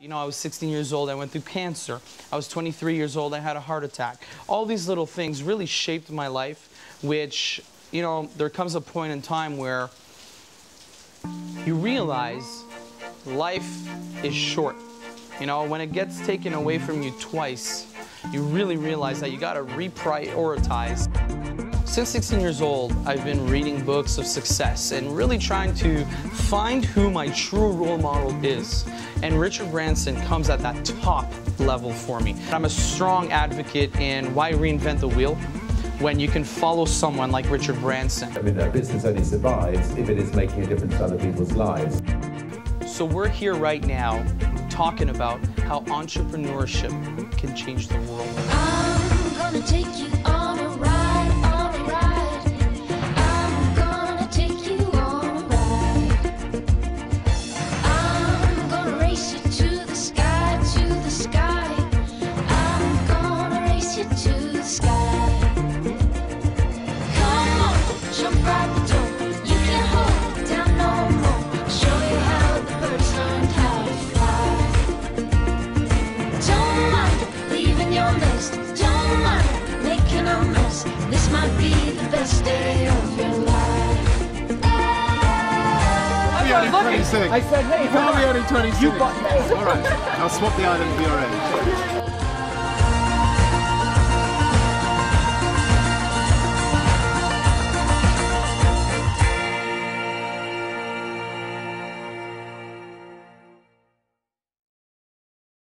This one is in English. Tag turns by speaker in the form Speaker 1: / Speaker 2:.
Speaker 1: You know, I was 16 years old, I went through cancer. I was 23 years old, I had a heart attack. All these little things really shaped my life, which, you know, there comes a point in time where you realize life is short. You know, when it gets taken away from you twice, you really realize that you gotta reprioritize. Since 16 years old, I've been reading books of success and really trying to find who my true role model is. And Richard Branson comes at that top level for me. I'm a strong advocate in why reinvent the wheel when you can follow someone like Richard Branson.
Speaker 2: I mean, a business only survives if it is making a difference to other people's lives.
Speaker 1: So we're here right now talking about how entrepreneurship can change the world.
Speaker 3: Be
Speaker 4: only 26.
Speaker 5: I said, hey,
Speaker 4: You can't be only 26.
Speaker 5: You me.
Speaker 4: All right, I'll swap the island for your age.